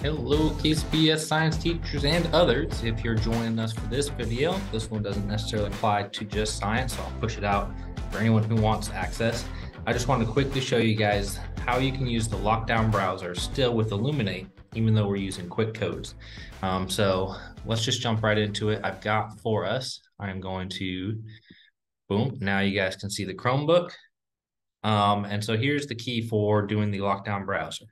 Hello, KCPS science teachers and others. If you're joining us for this video, this one doesn't necessarily apply to just science, so I'll push it out for anyone who wants access. I just want to quickly show you guys how you can use the lockdown browser still with Illuminate, even though we're using quick codes. Um, so let's just jump right into it. I've got for us, I'm going to, boom, now you guys can see the Chromebook. Um, and so here's the key for doing the lockdown browser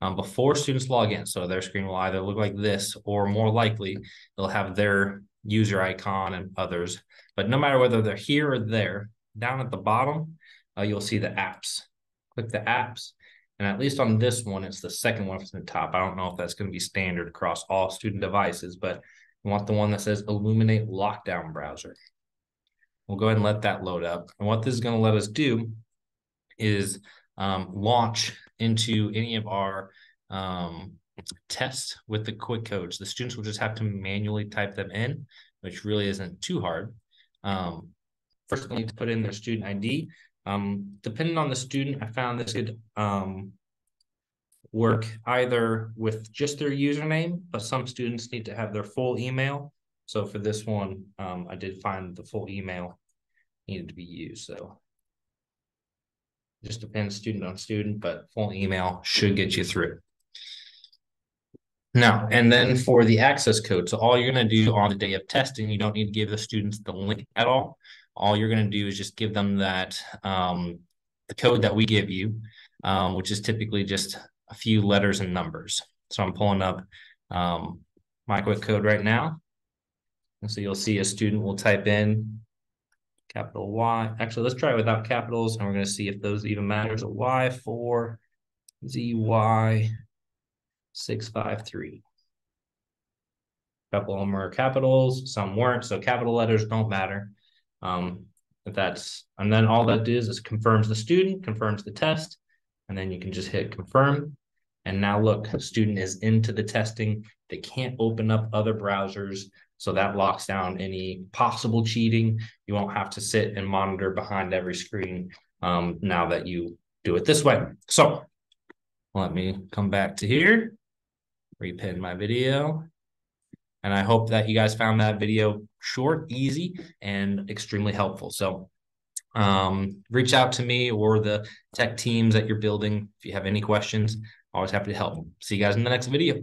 um, before students log in. So their screen will either look like this or more likely they'll have their user icon and others. But no matter whether they're here or there, down at the bottom, uh, you'll see the apps. Click the apps. And at least on this one, it's the second one from the top. I don't know if that's going to be standard across all student devices, but you want the one that says Illuminate Lockdown Browser. We'll go ahead and let that load up. And what this is going to let us do is um, launch into any of our um, tests with the quick codes. The students will just have to manually type them in, which really isn't too hard. Um, first, they need to put in their student ID. Um, depending on the student, I found this could um, work either with just their username, but some students need to have their full email. So for this one, um, I did find the full email needed to be used. So just depends student on student, but full email should get you through. Now, and then for the access code, so all you're going to do on the day of testing, you don't need to give the students the link at all. All you're going to do is just give them that um, the code that we give you, um, which is typically just a few letters and numbers. So I'm pulling up um, my quick code right now. And so you'll see a student will type in capital Y. Actually, let's try it without capitals, and we're going to see if those even matter. So Y four, ZY six five three. A couple of them are capitals, some weren't. So capital letters don't matter. Um, that's and then all that does is confirms the student, confirms the test, and then you can just hit confirm. And now look, student is into the testing. They can't open up other browsers. So that locks down any possible cheating. You won't have to sit and monitor behind every screen um, now that you do it this way. So let me come back to here, repin my video. And I hope that you guys found that video short, easy, and extremely helpful. So um, reach out to me or the tech teams that you're building if you have any questions. Always happy to help. See you guys in the next video.